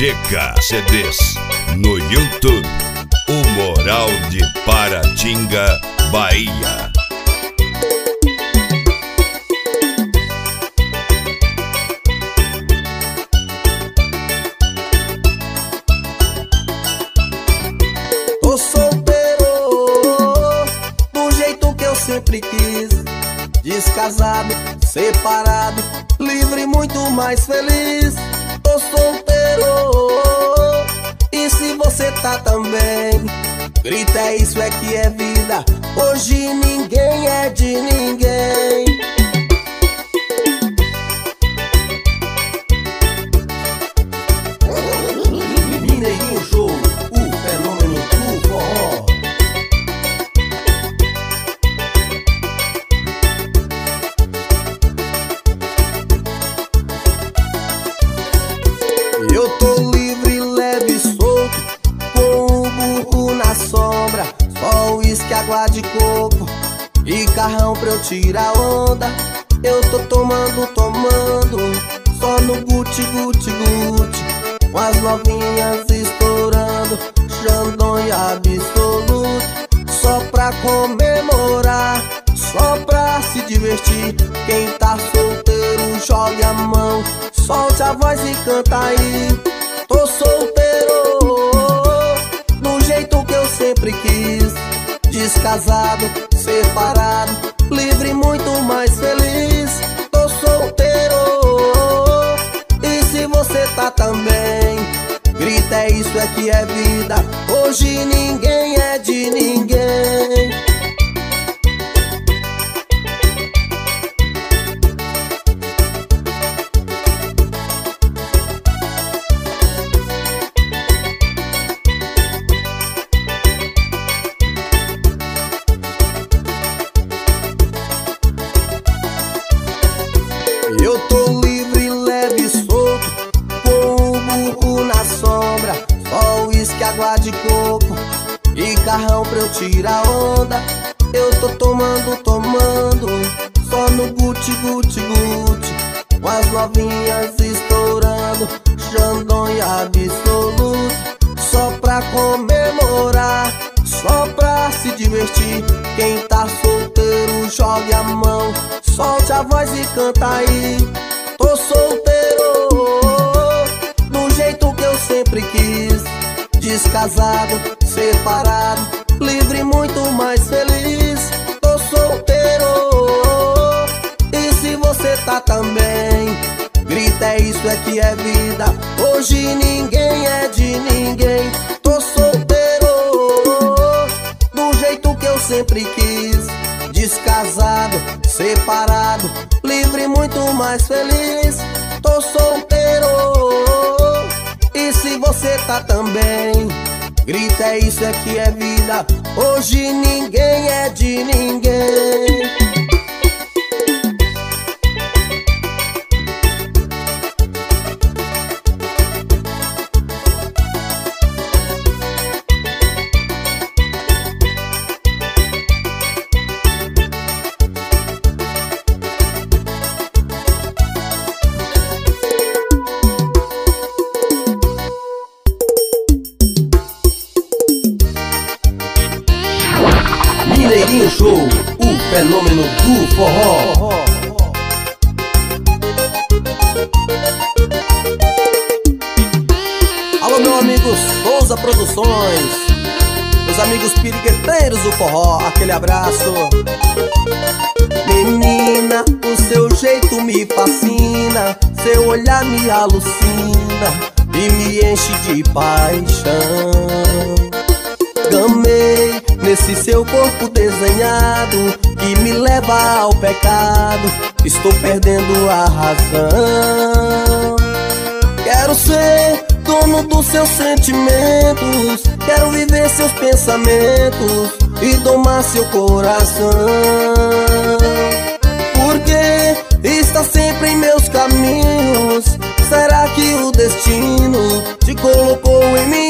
GK CDs no YouTube. O Moral de Paratinga, Bahia. Tô solteiro, do jeito que eu sempre quis. Descasado, separado, livre, muito mais feliz. Tá também? Grita, isso é que é vida. Hoje ninguém é de ninguém. Guti, guti, guti. Com as novinhas estourando, Xandão absoluto. Só pra comemorar, só pra se divertir. Quem tá solteiro, jogue a mão, solte a voz e canta aí. Tô solteiro, do jeito que eu sempre quis. Descasado, separado, livre, muito mais feliz. Também? Grita, é isso é que é vida. Hoje ninguém é de ninguém. Tô solteiro, do jeito que eu sempre quis. Descasado, separado, livre, muito mais feliz. Tô solteiro, e se você tá também? Grita, é isso é que é vida. Hoje ninguém é de ninguém. Amigos pirigueteiros do forró, aquele abraço. Menina, o seu jeito me fascina, seu olhar me alucina e me enche de paixão. Gamei nesse seu corpo desenhado que me leva ao pecado. Estou perdendo a razão. Quero ser dono dos seus sentimentos. Quero viver seus pensamentos e domar seu coração. Porque está sempre em meus caminhos. Será que o destino te colocou em minhas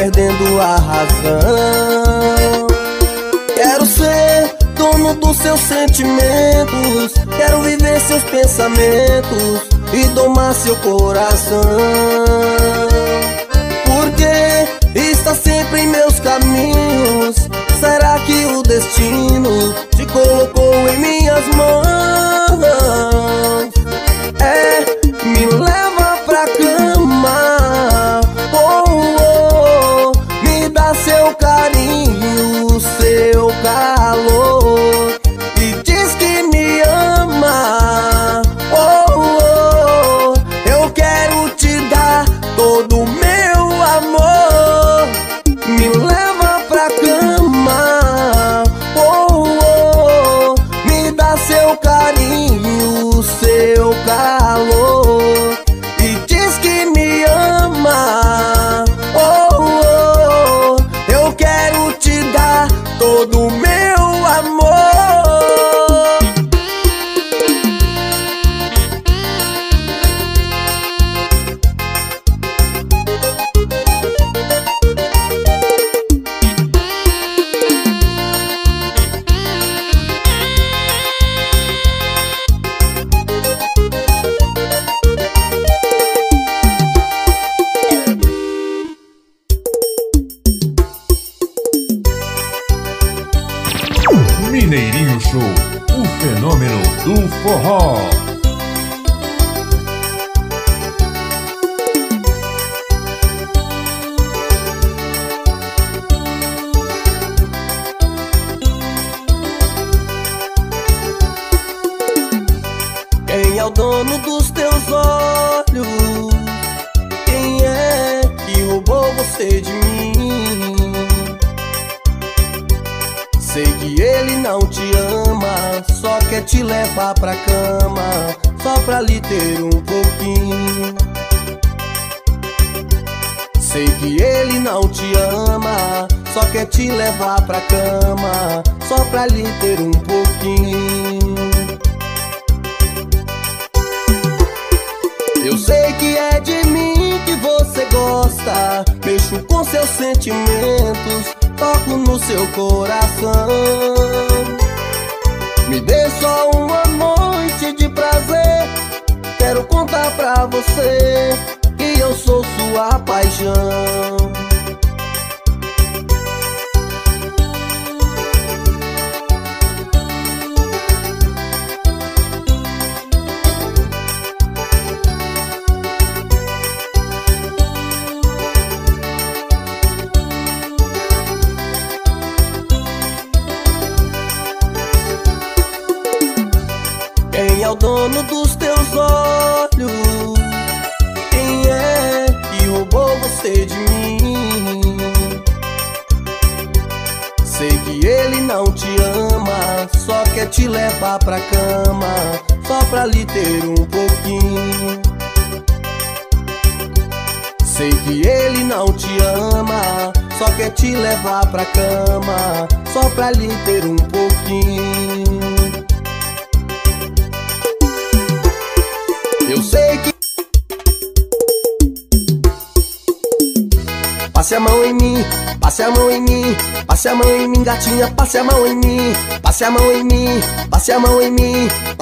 perdendo a razão. Quero ser dono dos seus sentimentos. Quero viver seus pensamentos E domar seu coração. Porque está sempre em meus caminhos. Será que o destino te colocou em minhas mãos?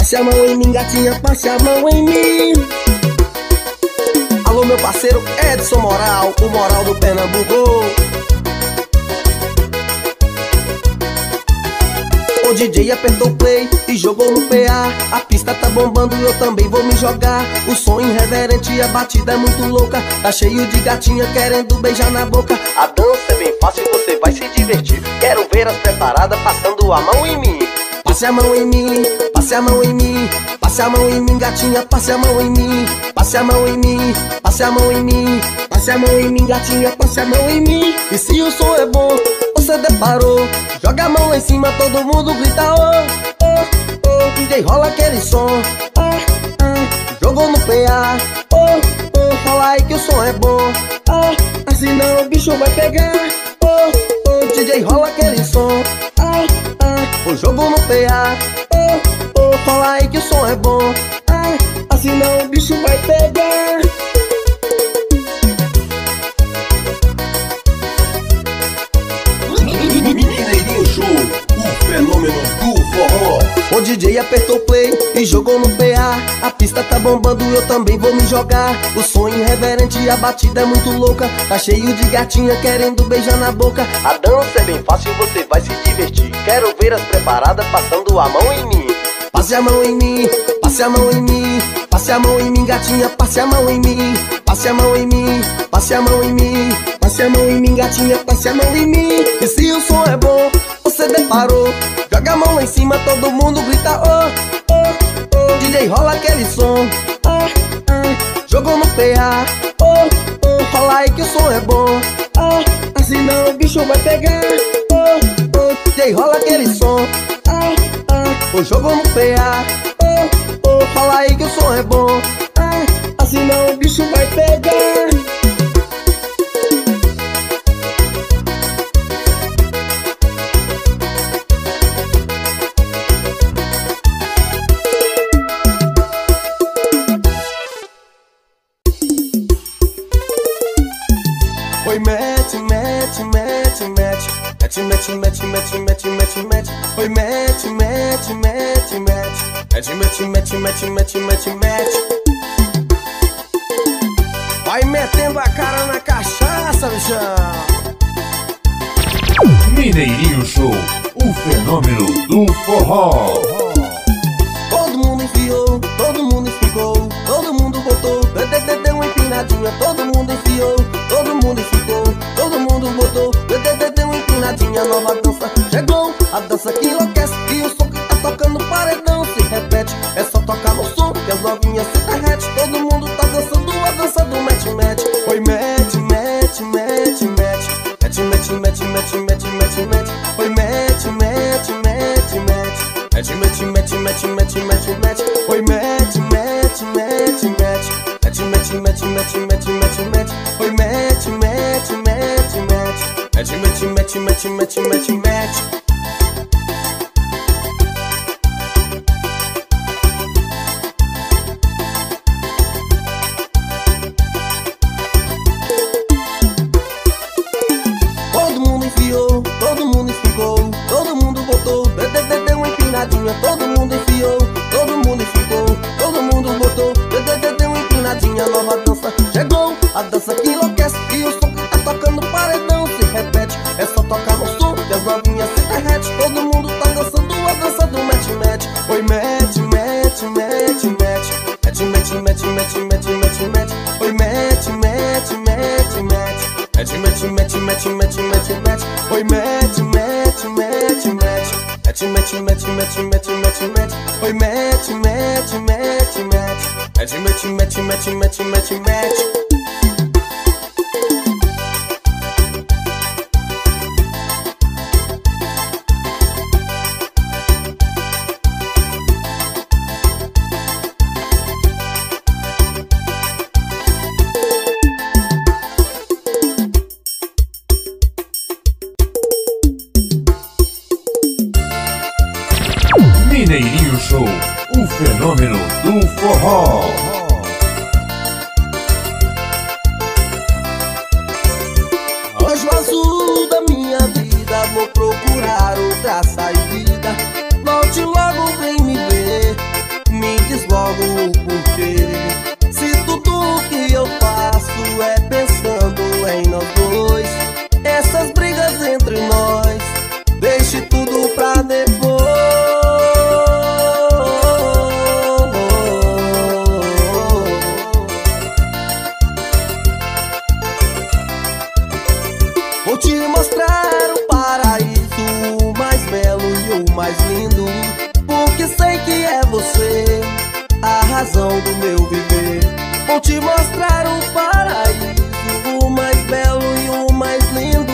passe a mão em mim, gatinha, passe a mão em mim. Alô, meu parceiro Edson Moral, o moral do Pernambuco. O DJ apertou play e jogou no PA. A pista tá bombando, e eu também vou me jogar. O som irreverente, a batida é muito louca. Tá cheio de gatinha querendo beijar na boca. A dança é bem fácil, e você vai se divertir. Quero ver as preparadas passando a mão em mim. Passe a mão em mim, passe a mão em mim, passe a mão em mim, gatinha, passe a mão em mim, passe a mão em mim, passe a mão em mim, passe a mão em mim, gatinha, passe a mão em mim. E se o som é bom, você deparou, joga a mão em cima, todo mundo grita oh, oh, oh, DJ rola aquele som, oh, oh, jogou no PA, oh, oh, fala aí que o som é bom, oh, assim não o bicho vai pegar, oh, oh, DJ rola aquele som, oh, o jogo no PA Oh, fala aí que o som é bom. Ah, Assim não o bicho vai pegar. Show, o fenômeno do forró O DJ apertou play e jogou no PA A. Pista tá bombando, eu também vou me jogar. O som irreverente, a batida é muito louca. Tá cheio de gatinha querendo beijar na boca. A dança é bem fácil, você vai se divertir. Quero ver as preparadas passando a mão em mim Passe a mão em mim, passe a mão em mim Passe a mão em mim, gatinha, passe a mão em mim Passe a mão em mim, passe a mão em mim Passe a mão em mim, gatinha, passe a mão em mim. E se o som é bom, você deparou. Joga a mão lá em cima, todo mundo grita oh, oh, oh DJ rola aquele som. Ah, ah, Jogou no PA oh, oh, Rola aí que o som é bom. Ah, Assim não o bicho vai pegar. Oh, oh, DJ rola aquele som. Ah, O jogo no PA oh, oh, Rola aí que o som é bom. Ah, Assim não o bicho vai pegar mete Mete, mete, mete, mete, mete, mete, mete Oi, mete, mete, mete, mete Mete, mete, mete, mete, mete, mete, mete Vai metendo a cara na cachaça, bichão Mineirinho Show, o fenômeno do forró. Todo mundo enfiou, todo mundo ficou, todo mundo botou, deu uma empinadinha, todo mundo enfiou, empinadinha, nova dança Vou te mostrar o paraíso o mais belo e o mais lindo Porque sei que é você a razão do meu viver. Vou te mostrar o paraíso o mais belo e o mais lindo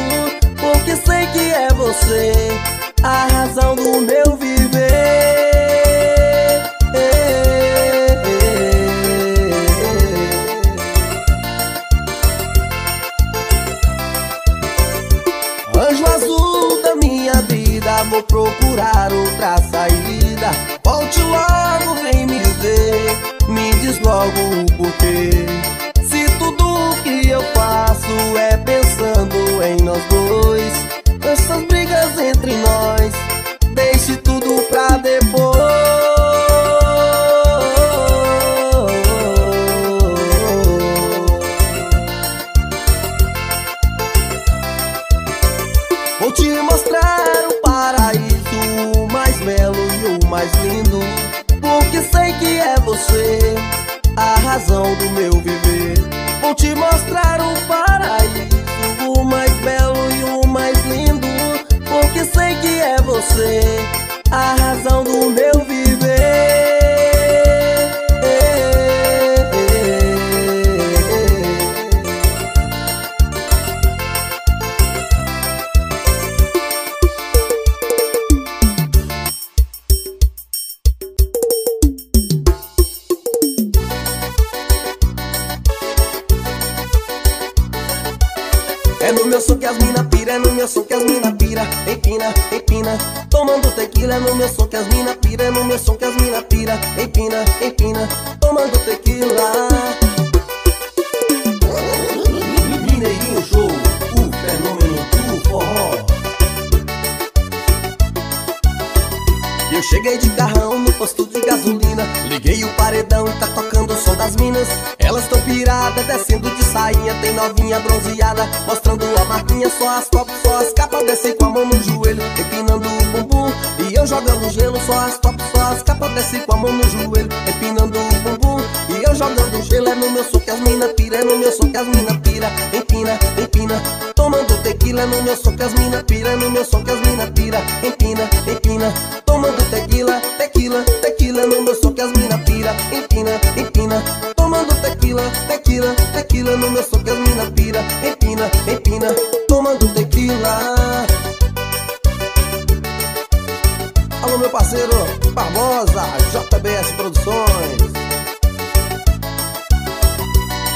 Porque sei que é você a razão do meu viver no meu som que as mina pira Empina, empina, tomando tequila, tequila, tequila no meu som que as mina pira, empina, empina. Tomando tequila, tequila, tequila no meu som que as mina pira, empina, empina. Tomando tequila. Alô meu parceiro Barbosa, JBS Produções.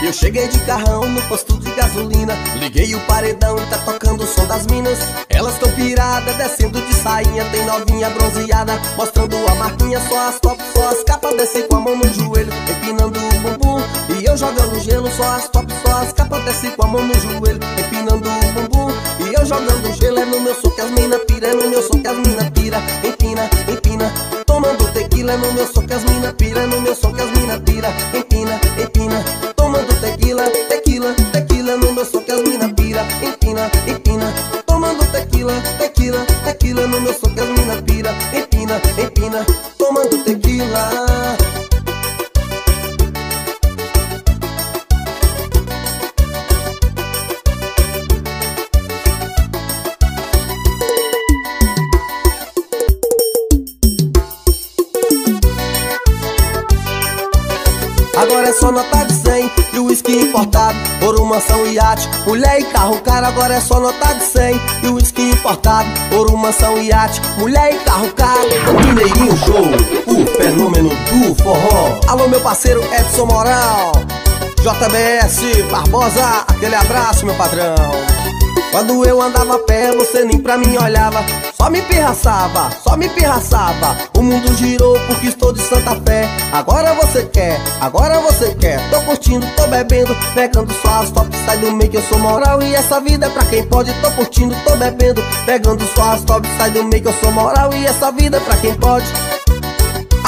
Eu cheguei de carrão no posto gasolina. Liguei o paredão e tá tocando o som das minas. Elas tão piradas, descendo de sainha. Tem novinha bronzeada, mostrando a marquinha. Só as top, só as capas, descem com a mão no joelho Empinando o bumbum. E eu jogando gelo Só as top, só as capas, descem com a mão no joelho Empinando o bumbum. E eu jogando gelo É no meu som que as mina pira, é no meu som que as mina pira. Empina, empina, tomando tequila É no meu som que as mina pira, é no meu som que as mina pira. Empina, empina, tequila, tequila, tequila No meu som mulher e carro caro Agora é só nota de 100 e o uísque importado Por uma mansão e iate, mulher e carro caro Mineirinho Show, o fenômeno do forró. Alô meu parceiro Edson Moral. JBS Barbosa, aquele abraço meu padrão quando eu andava a pé, você nem pra mim olhava. Só me pirraçava, só me pirraçava. O mundo girou porque estou de Santa Fé. Agora você quer, agora você quer. Tô curtindo, tô bebendo, pegando só as top Sai do meio que eu sou moral e essa vida é pra quem pode. Tô curtindo, tô bebendo, pegando só as top Sai do meio que eu sou moral e essa vida é pra quem pode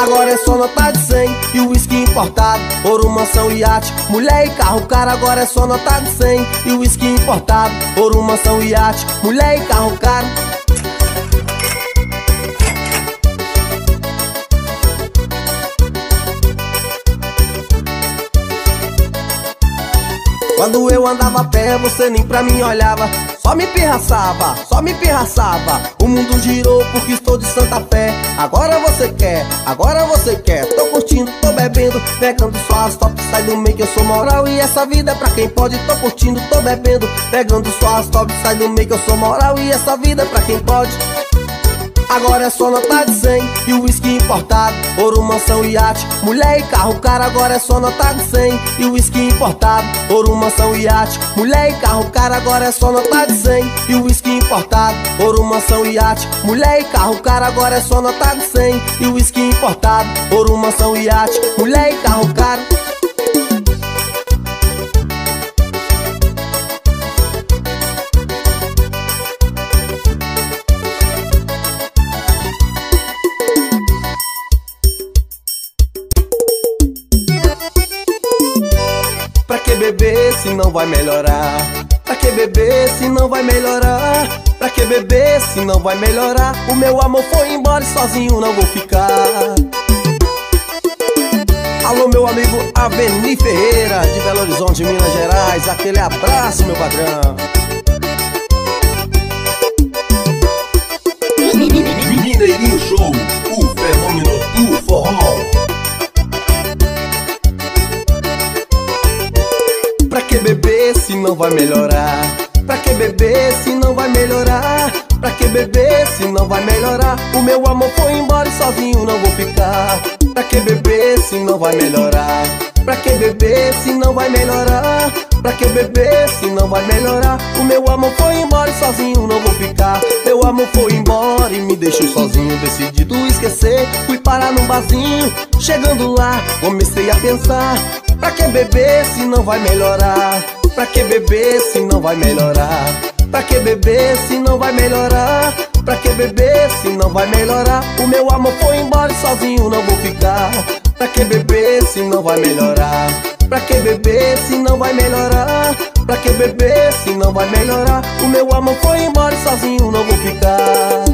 Agora é só nota de 100 e o uísque importado. Ouro, mansão, iate, mulher e carro caro Agora é só nota de 100 e o uísque importado. Ouro, mansão, iate, mulher e carro caro Quando eu andava a pé, você nem pra mim olhava. Só me pirraçava, só me pirraçava. O mundo girou porque estou de Santa Fé. Agora você quer, agora você quer. Tô curtindo, tô bebendo, pegando só as top Sai do meio que eu sou moral e essa vida é pra quem pode. Tô curtindo, tô bebendo, pegando só as top Sai do meio que eu sou moral e essa vida é pra quem pode Agora é só nota de 100 e o whisky importado. Ouro, mansão, iate, mulher e carro Cara, agora é só nota de 100 e o whisky importado. Ouro, mansão, iate, mulher e carro Cara, agora é só nota de 100 e o whisky importado. Ouro, mansão, iate, mulher e carro Cara, agora é só nota de 100 e o whisky importado. Ouro, mansão, iate, mulher e carro Cara beber se não vai melhorar? Pra que beber se não vai melhorar? Pra que beber se não vai melhorar? O meu amor foi embora e sozinho não vou ficar. Alô, meu amigo Aveni Ferreira, de Belo Horizonte, Minas Gerais. Aquele abraço, meu padrão. Mineirinho Show, o fenômeno do forró. Se não vai melhorar? Pra que beber se não vai melhorar? Pra que beber se não vai melhorar? O meu amor foi embora e sozinho não vou ficar. Pra que beber se não vai melhorar? Pra que beber se não vai melhorar? Pra que beber se não vai melhorar? O meu amor foi embora e sozinho não vou ficar. Meu amor foi embora e me deixou sozinho. Decidido esquecer, fui parar num barzinho. Chegando lá, comecei a pensar. Pra que beber se não vai melhorar? Pra que beber se não vai melhorar? Pra que beber se não vai melhorar? Pra que beber se não vai melhorar? O meu amor foi embora e sozinho não vou ficar. Pra que beber se não vai melhorar? Pra que beber se não vai melhorar? Pra que beber se não vai melhorar? O meu amor foi embora e sozinho não vou ficar.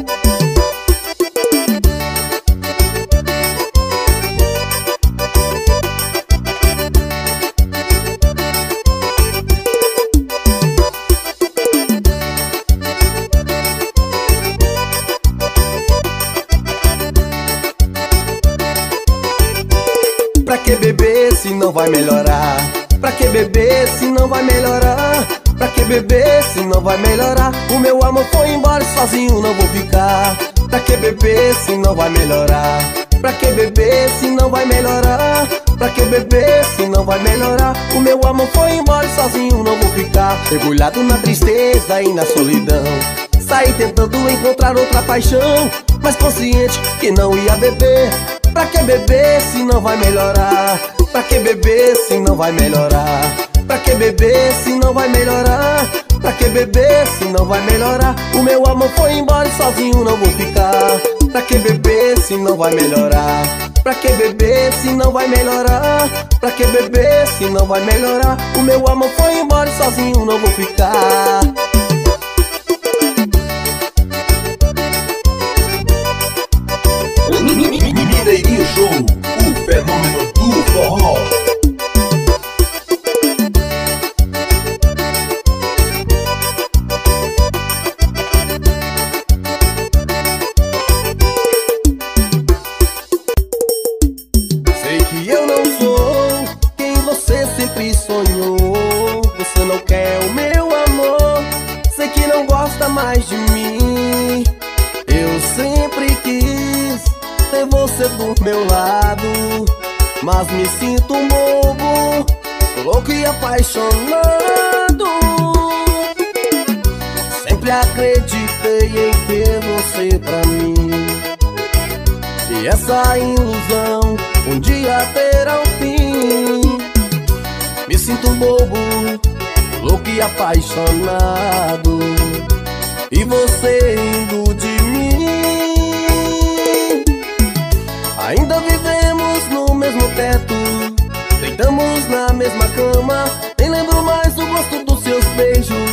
Que beber se não vai melhorar? Pra que beber se não vai melhorar? Pra que beber se não vai melhorar? O meu amor foi embora e sozinho não vou ficar. Pra que beber se não vai melhorar? Pra que beber se não vai melhorar? Pra que beber se não vai melhorar? O meu amor foi embora e sozinho não vou ficar. Mergulhado na tristeza e na solidão. Saí tentando encontrar outra paixão, mas consciente que não ia beber. Pra que beber se não vai melhorar? Pra que beber se não vai melhorar? Pra que beber se não vai melhorar? Pra que beber se não vai melhorar? O meu amor foi embora e sozinho não vou ficar. Pra que beber se não vai melhorar? Pra que beber se não vai melhorar? Pra que beber se não vai melhorar? O meu amor foi embora e sozinho não vou ficar. Louco apaixonado. Sempre acreditei em ter você pra mim. E essa ilusão um dia terá um fim. Me sinto bobo, louco e apaixonado. E você indo de mim. Ainda vivemos no mesmo teto, deitamos na mesma cama. Seus beijos.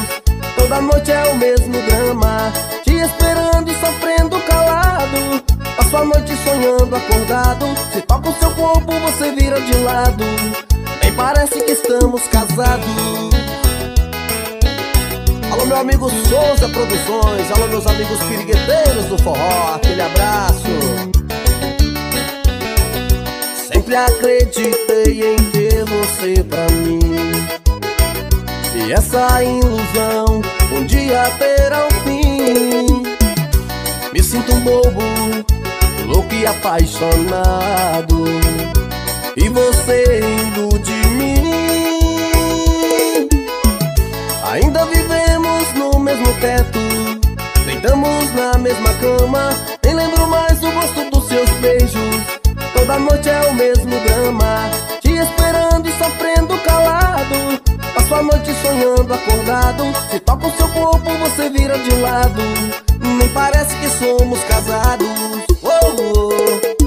Toda noite é o mesmo drama, te esperando e sofrendo calado. Passo a noite sonhando acordado Se toca o seu corpo você vira de lado Nem parece que estamos casados Alô, meu amigo Souza Produções. Alô, meus amigos pirigueteiros do forró. Aquele abraço. Sempre acreditei em ter você pra mim. E essa ilusão um dia terá um fim. Me sinto um bobo, louco e apaixonado. E você indo de mim. Ainda vivemos no mesmo teto. Deitamos na mesma cama. Nem lembro mais o gosto dos seus beijos. Toda noite é o mesmo drama. Te esperando e sofrendo calado. Passo a noite sonhando acordado Se toca o seu corpo você vira de lado Nem parece que somos casados oh, oh,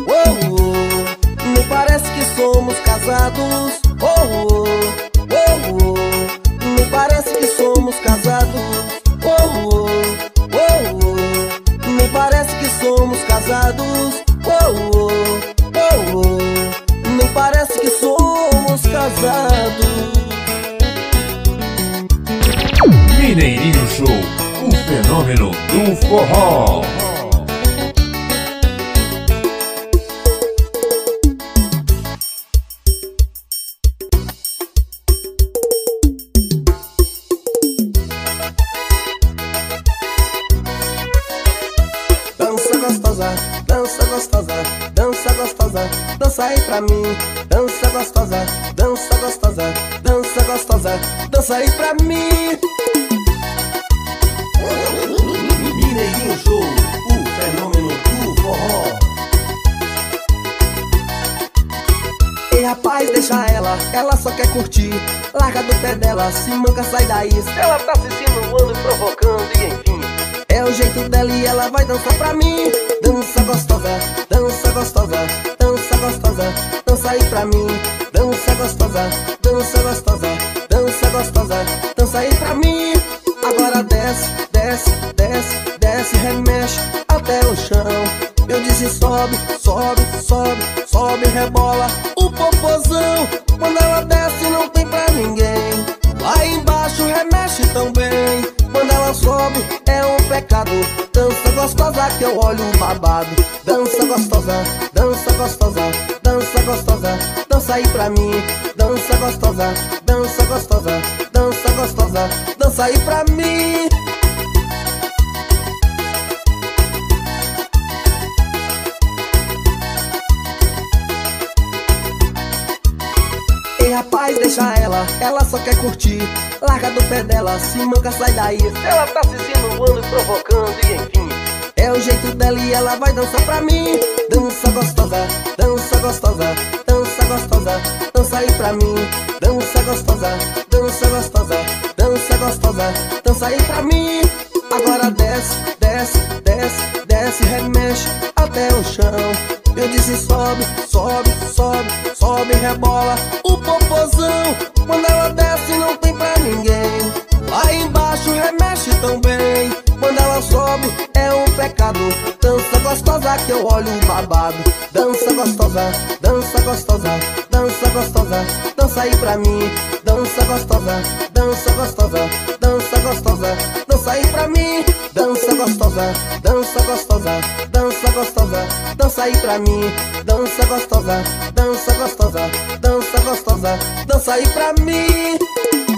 oh, oh. Nem parece que somos casados oh, oh, oh, oh. Nem parece que somos casados oh, oh, oh, oh. Nem parece que somos casados oh, oh, oh, oh. Nem parece que somos casados Mineirinho Show, o fenômeno do forró. Dança gostosa, dança gostosa, dança gostosa, dança aí pra mim. Dança gostosa, dança gostosa, dança gostosa, dança aí pra mim. Deixa ela, só quer curtir. Larga do pé dela, se manca, sai daí. Ela tá se insinuando e provocando, e enfim. É o jeito dela e ela vai dançar pra mim. Dança gostosa, dança gostosa, dança gostosa, dança aí pra mim. Dança gostosa, dança gostosa, dança gostosa, dança aí pra mim. Agora desce, desce, desce, desce, remexe até o chão. Eu disse sobe, sobe, sobe, sobe, rebola o popozão. Eu olho o babado. Dança gostosa, dança gostosa, dança gostosa, dança aí pra mim. Dança gostosa, dança gostosa, dança gostosa, dança aí pra mim. Rapaz, deixa ela, ela só quer curtir Larga do pé dela, se manca, sai daí Ela tá se insinuando e provocando, e enfim o jeito dela e ela vai dançar pra mim Dança gostosa, dança gostosa, dança gostosa Dança aí pra mim Dança gostosa, dança gostosa, dança gostosa Dança aí pra mim Agora desce, desce, desce, desce, remexe até o chão eu disse sobe, sobe, sobe, sobe, rebola o popozão. Quando ela desce não tem pra ninguém. Lá embaixo sobe é um pecado. Dança gostosa que eu olho babado. Dança gostosa, dança gostosa, dança gostosa, dança aí pra mim. Dança gostosa, dança gostosa, dança gostosa, dança aí pra mim. Dança gostosa, dança gostosa, dança gostosa, dança aí pra mim. Dança gostosa, dança gostosa, dança gostosa, dança aí pra mim.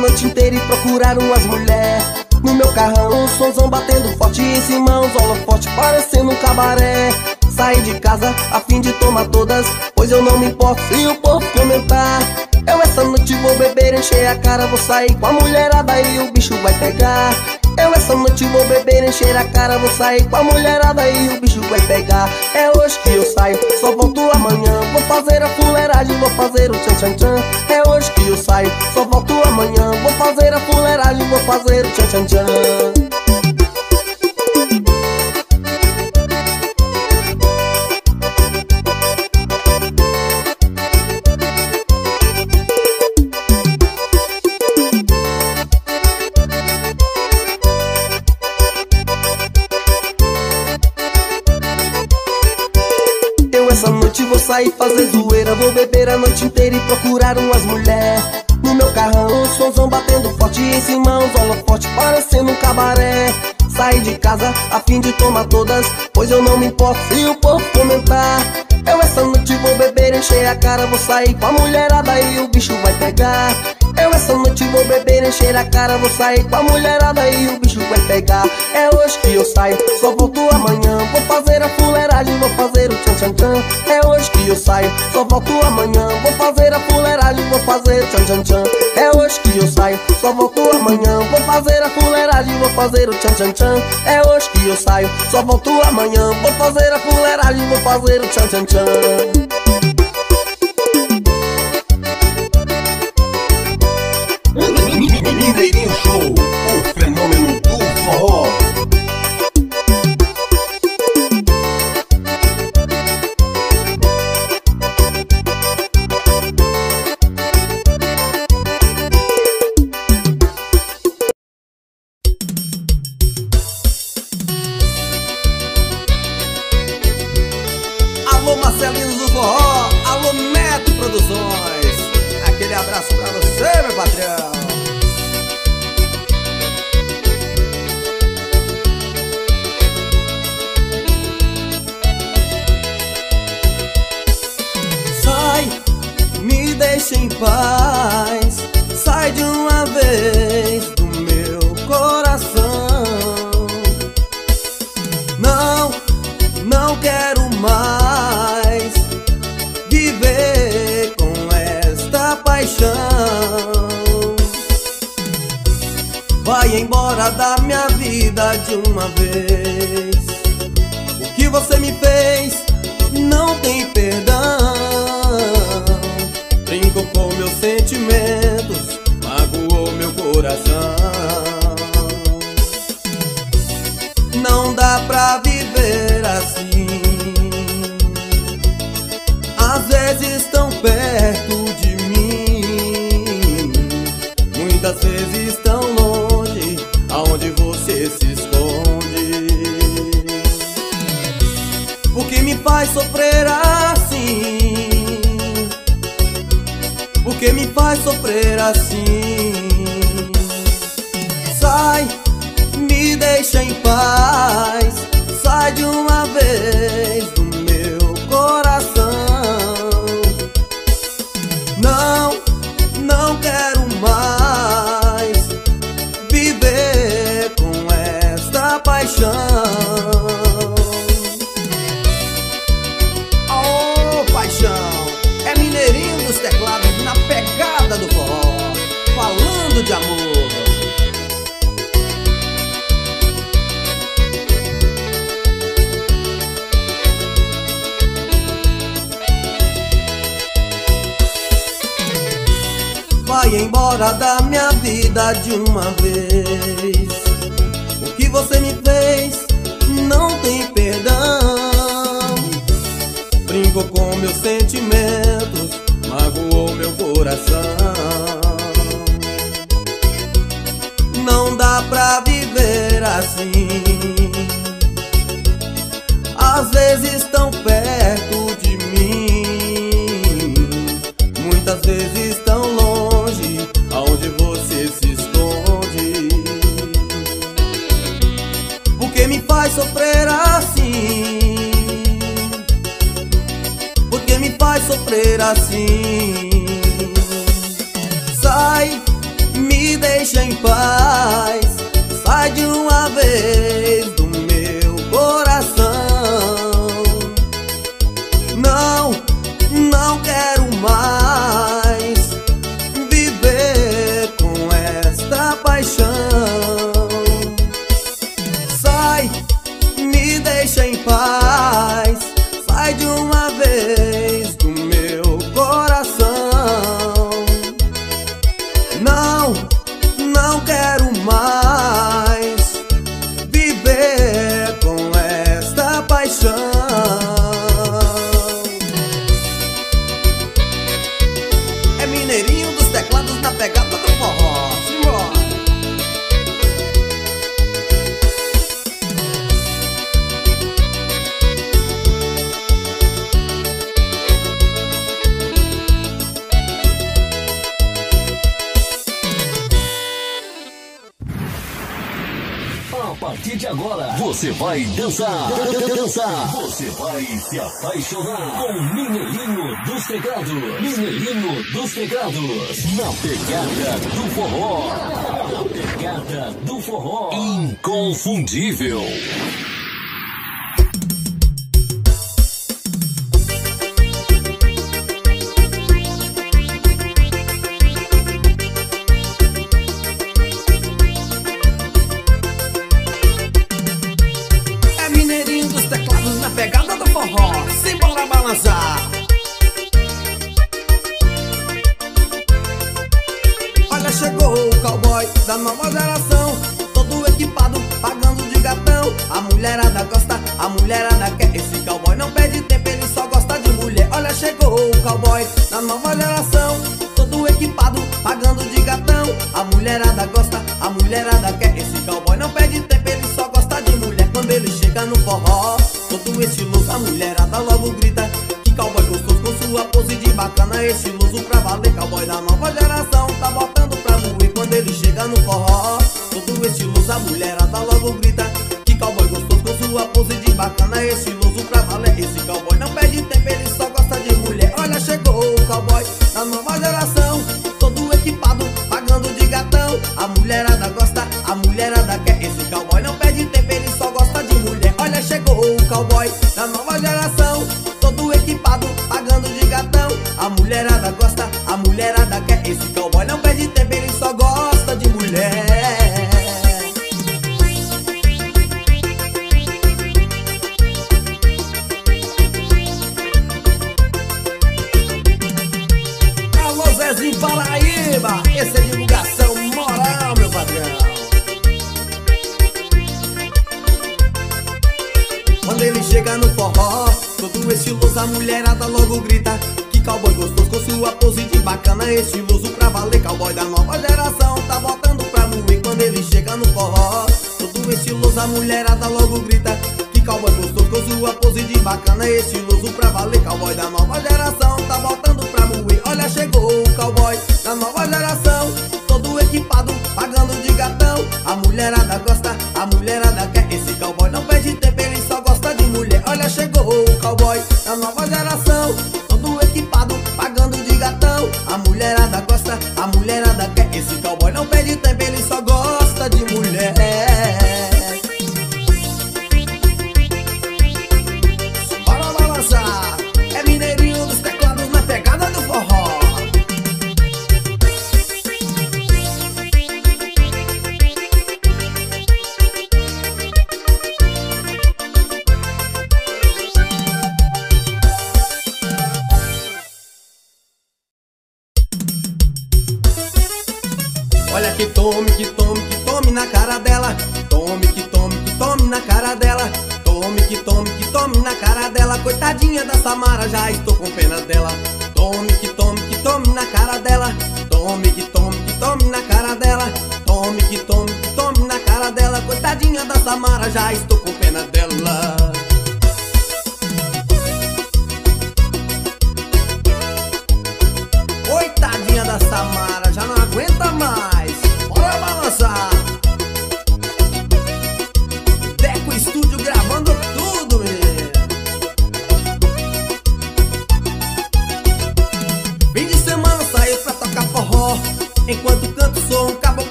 Noite inteira e procurar umas mulher. No meu carrão, um somzão batendo forte Em cima uns holofote parecendo um cabaré. Saí de casa a fim de tomar todas Pois eu não me importo se o povo comentar noite vou beber, encher a cara Vou sair com a mulherada e o bicho vai pegar. Eu essa noite vou beber, encher a cara Vou sair com a mulherada e o bicho vai pegar. É hoje que eu saio, só volto amanhã. Vou fazer a fuleiragem, vou fazer o tchan tchan tchan. É hoje que eu saio, só volto amanhã. Vou fazer a fuleiragem, vou fazer o tchan tchan tchan noite inteira e procurar umas mulher. No meu carrão, somzão batendo forte Em cima uns holofote parecendo um cabaré. Saí de casa a fim de tomar todas Pois eu não me importo se o povo comentar. Eu essa noite vou beber, encher a cara Vou sair com a mulherada e o bicho vai pegar essa noite vou beber, encher a cara Vou sair com a mulherada e o bicho vai pegar. É hoje que eu saio, só volto amanhã. Vou fazer a fuleiragem, vou fazer o tchan tchan tchan. É hoje que eu saio, só volto amanhã. Vou fazer a fuleiragem, vou fazer o tchan tchan tchan. É hoje que eu saio, só volto amanhã. Vou fazer a fuleiragem, vou fazer o tchan tchan tchan. É hoje que eu saio, só volto amanhã. Vou fazer a fuleiragem, vou fazer o tchan tchan tchan sofrer assim. Sai, Embora da minha vida de uma vez. O que você me fez não tem perdão. Brincou com meus sentimentos, magoou meu coração. Não dá pra viver assim Às vezes sofrer assim? Você vai dançar, dançar. Você vai se apaixonar com Mineirinho dos Teclados. Mineirinho dos Teclados. Na pegada do forró. Na pegada do forró. Inconfundível. da logo grita Que cowboy gostoso com sua pose de bacana. Estiloso pra valer, cowboy da nova geração. Tá botando pra moer quando ele chega no forró. Todo estiloso a mulherada logo grita Que cowboy gostoso com sua pose de bacana. Estiloso pra valer, cowboy da nova geração. Tá botando pra moer, olha chegou o cowboy da nova geração. Todo equipado, pagando de gatão. A mulherada gosta, a mulherada quer. Esse cowboy não perde tempo, ele só gosta de mulher. Olha chegou o cowboy da nova geração.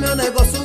Meu negócio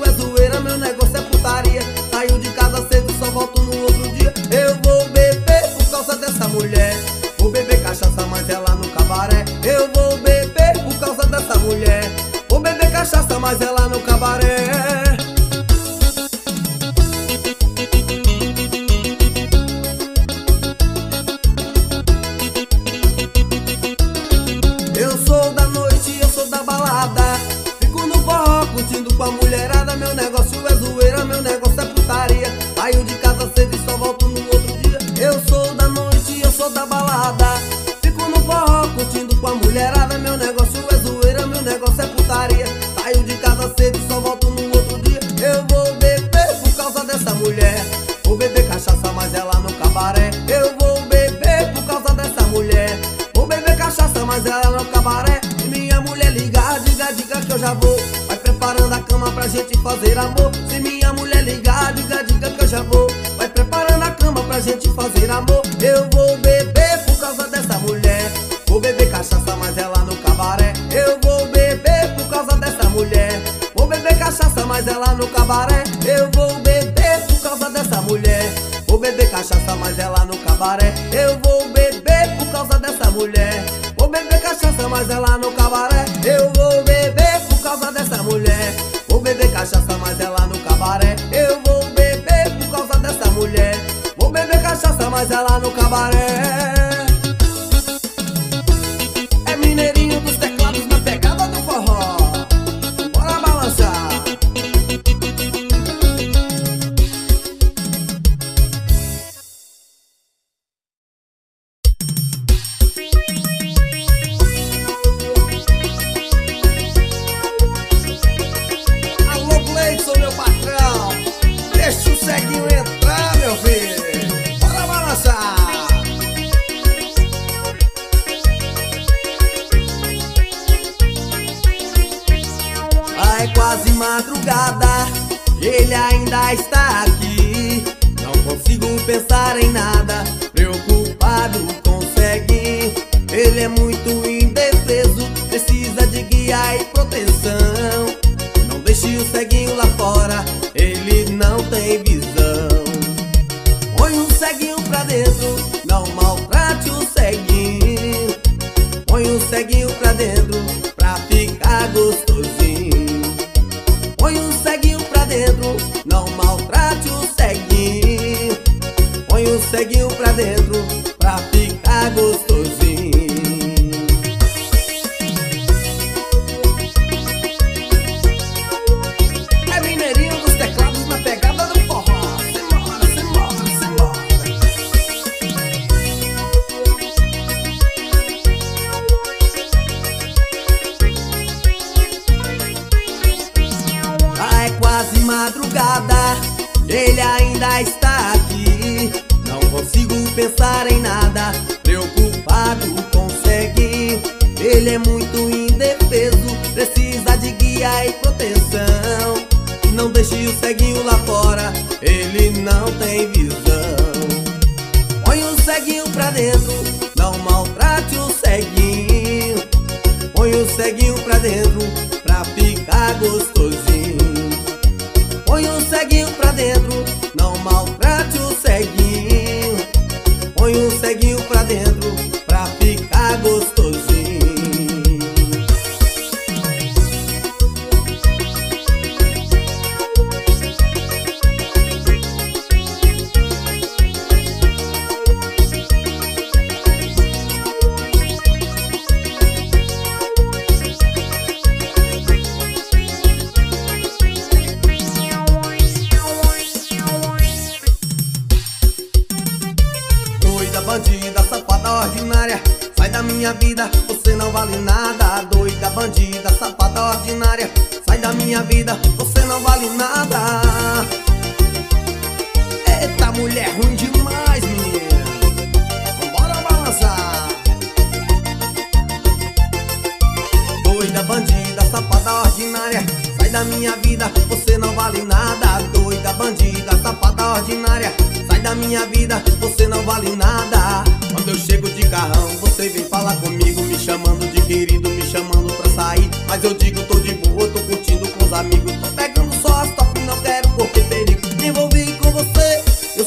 Ele não tem visão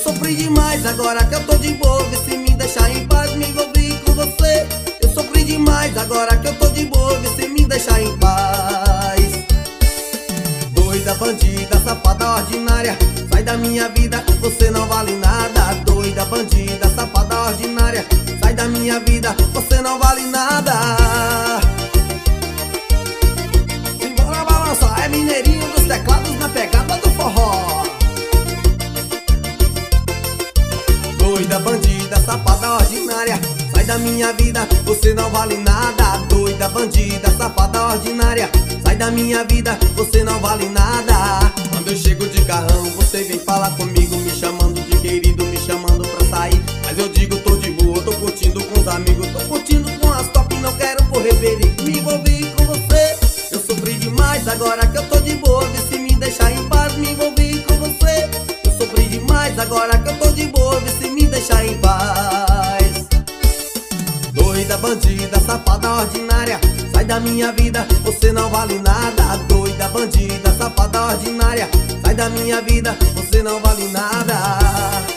sofri demais Agora que eu tô de boa, vê se me deixar em paz Me envolvi com você, eu sofri demais Agora que eu tô de boa, vê se me deixar em paz. Doida, bandida, safada ordinária Sai da minha vida, você não vale nada. Doida, bandida, safada ordinária Sai da minha vida, você não vale nada. Simbora balançar, é mineirinho dos teclados na pegada do forró Doida, bandida, safada ordinária. Sai da minha vida, você não vale nada. Doida, bandida, safada ordinária. Sai da minha vida, você não vale nada. Quando eu chego de carrão, você vem falar comigo Me chamando de querido, me chamando pra sair. Mas eu digo, tô de boa, tô curtindo com os amigos Tô curtindo com as top, não quero correr perigo Me envolvi com você, eu sofri demais Agora que eu tô de boa, vê se me deixar em paz Me envolvi com deixar em paz. Doida, bandida, safada ordinária Sai da minha vida, você não vale nada. Doida, bandida, safada ordinária Sai da minha vida, você não vale nada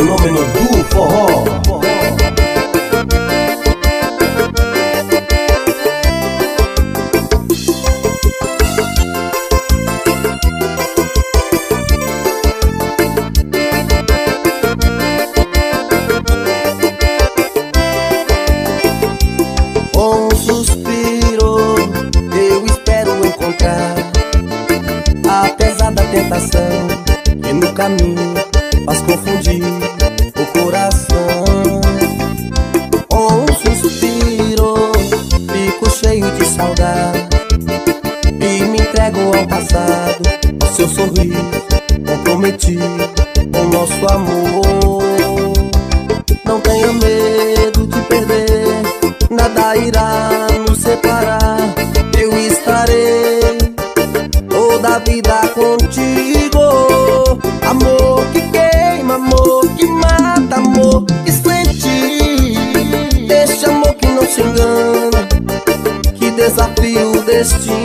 o destino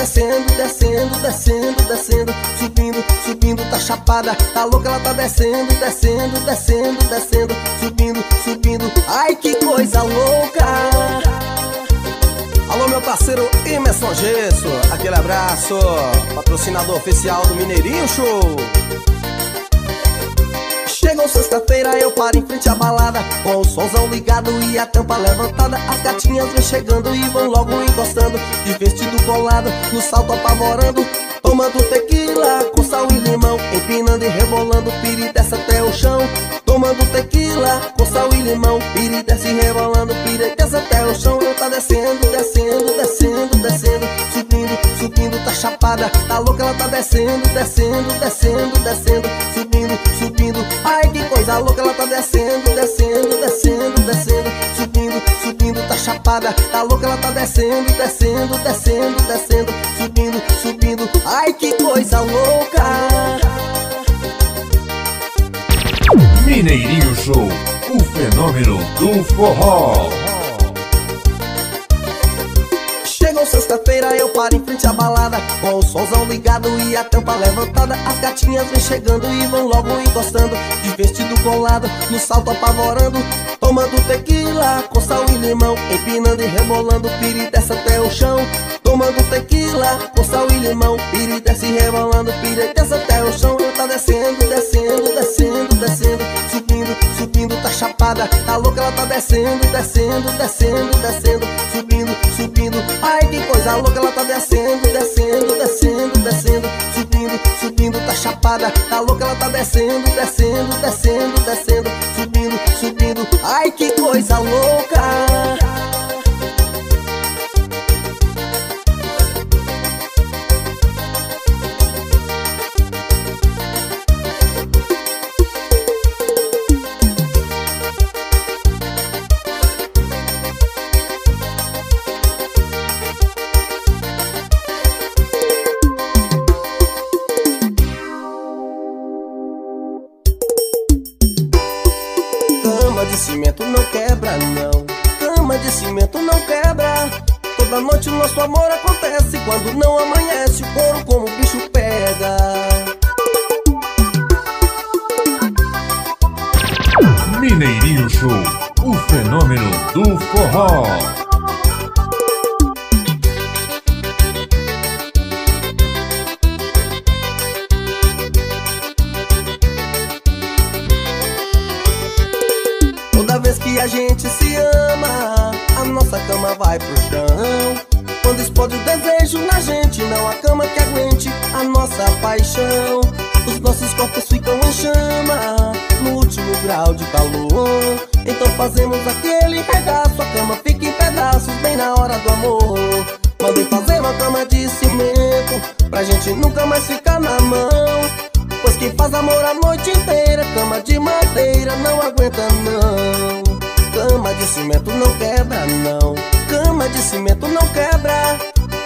descendo, descendo, descendo, descendo, subindo, subindo, tá chapada, tá louca, ela tá descendo, descendo, descendo, descendo, subindo, subindo, ai que coisa louca. Alô meu parceiro Emerson Gesso, aquele abraço, patrocinador oficial do Mineirinho Show. Chegou sexta-feira, eu paro em frente à balada Com o somzão ligado e a tampa levantada. As gatinhas vêm chegando e vão logo encostando De vestido colado, no salto apavorando Tomando tequila com sal e limão Empinando e rebolando, piri desce até o chão. Tomando tequila com sal e limão Piri desce rebolando, piri desce até o chão. Eu tá descendo, descendo, descendo, descendo chapada. Tá louca, ela tá descendo, descendo, descendo, descendo Subindo, subindo. Ai que coisa louca, ela tá descendo, descendo, descendo, descendo Subindo, subindo, tá chapada. Tá louca, ela tá descendo, descendo, descendo, descendo Subindo, subindo. Ai que coisa louca. Mineirinho Show, o fenômeno do forró. Sexta-feira, eu paro em frente à balada Com o somzão ligado e a tampa levantada. As gatinhas vêm chegando e vão logo encostando De vestido colado, no salto apavorando Tomando tequila com sal e limão Empinando e rebolando, piri desce até o chão. Tomando tequila com sal e limão Piri desce rebolando, piri desce até o chão. Tá descendo, descendo, descendo, descendo Subindo, subindo, tá chapada Tá louca, ela tá descendo, descendo, descendo, descendo Subindo, subindo. Ai que coisa louca, ela tá descendo, descendo, descendo, descendo Subindo, subindo, tá chapada. Tá louca, ela tá descendo, descendo, descendo, descendo Subindo, subindo. Ai que coisa louca cimento não quebra, não. Cama de cimento não quebra. Toda noite o nosso amor acontece. Quando não amanhece, o couro como o bicho pega. Mineirinho Show, o fenômeno do forró. Explode o desejo na gente, não há cama que aguente a nossa paixão. Os nossos corpos ficam em chama, no último grau de calor. Então fazemos aquele regaço, a cama fica em pedaços, bem na hora do amor. Mandei fazer uma cama de cimento, pra gente nunca mais ficar na mão. Pois quem faz amor a noite inteira Cama de madeira não aguenta não Cama de cimento não quebra não Cama de cimento não quebra.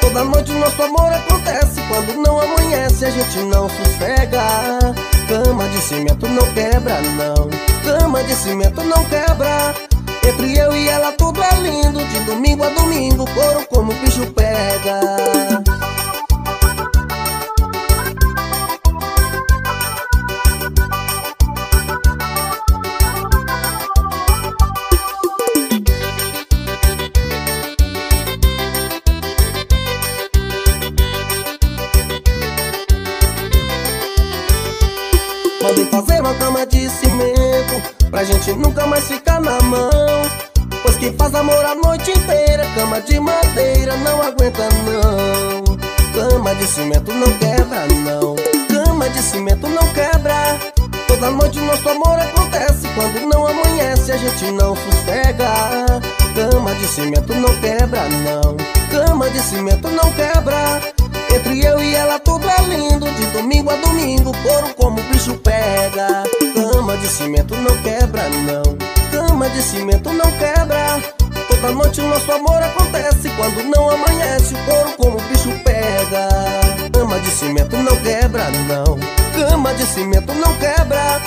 Toda noite o nosso amor acontece. Quando não amanhece a gente não sossega. Cama de cimento não quebra não. Cama de cimento não quebra. Entre eu e ela tudo é lindo. De domingo a domingo couro como o bicho pega Pra gente nunca mais ficar na mão. Pois quem faz amor a noite inteira Cama de madeira não aguenta não. Cama de cimento não quebra não. Cama de cimento não quebra. Toda noite nosso amor acontece. Quando não amanhece a gente não sossega. Cama de cimento não quebra não. Cama de cimento não quebra. Entre eu e ela tudo é lindo. De domingo a domingo, couro como o bicho pega Cama de cimento não quebra não. Cama de cimento não quebra. Toda noite o nosso amor acontece. Quando não amanhece, o couro como o bicho pega. Cama de cimento não quebra não. Cama de cimento não quebra.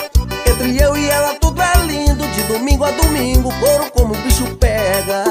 Entre eu e ela tudo é lindo. De domingo a domingo, couro como o bicho pega